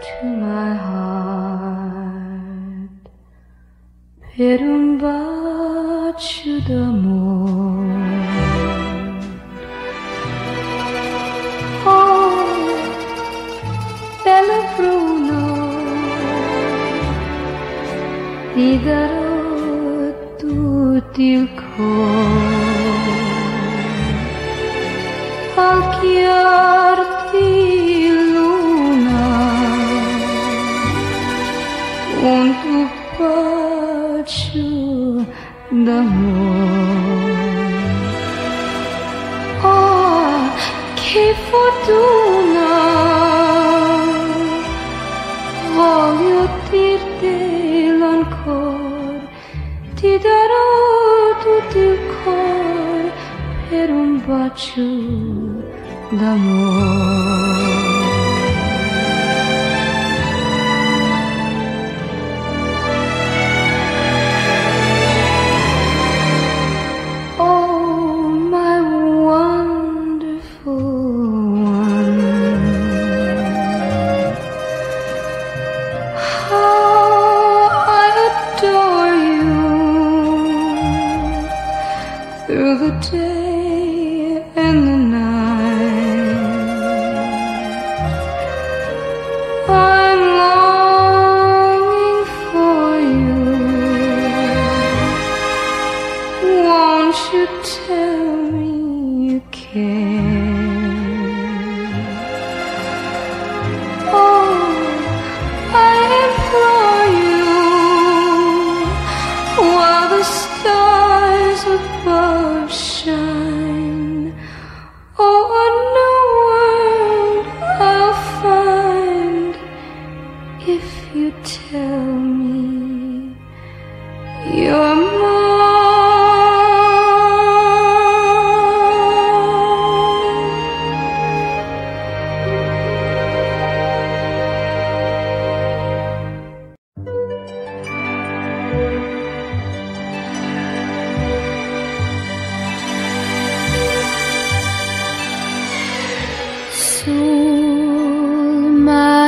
to my heart per un. Oh, bella Bruno, ti il cuore bacio d'amore. Oh, ah, che fortuna! Voglio dirtelo ancora, ti darò tutto il cuore per un bacio d'amore. Through the day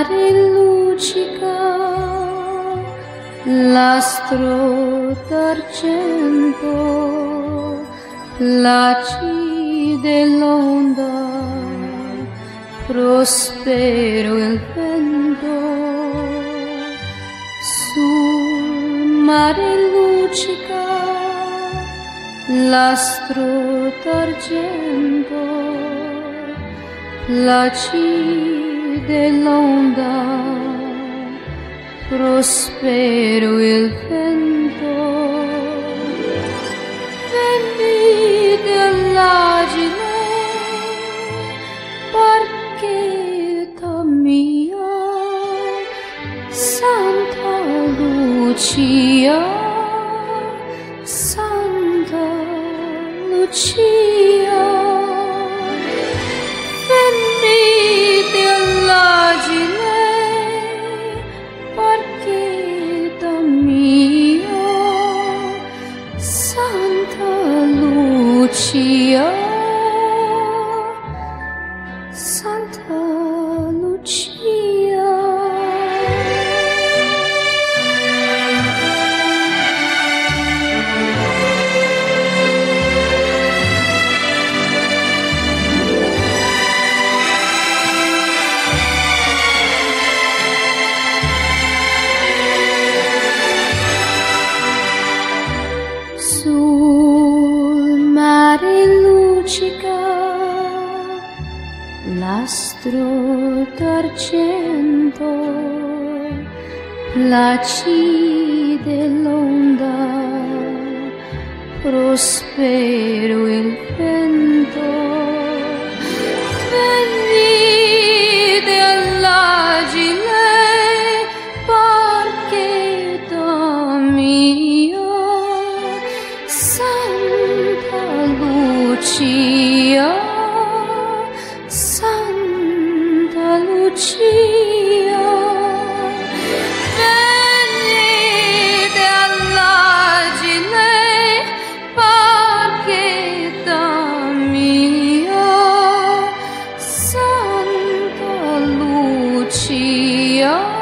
Sul mare luccica l'astro d'argento placide l'onda prospero il vento. Sul mare luccica l'astro d'argento placide l'onda prospero il vento. Vendi dell'agile barchetta mia Santa Lucia Santa Lucia Santa l'astro d'argento placide l'onda prospero il vento see your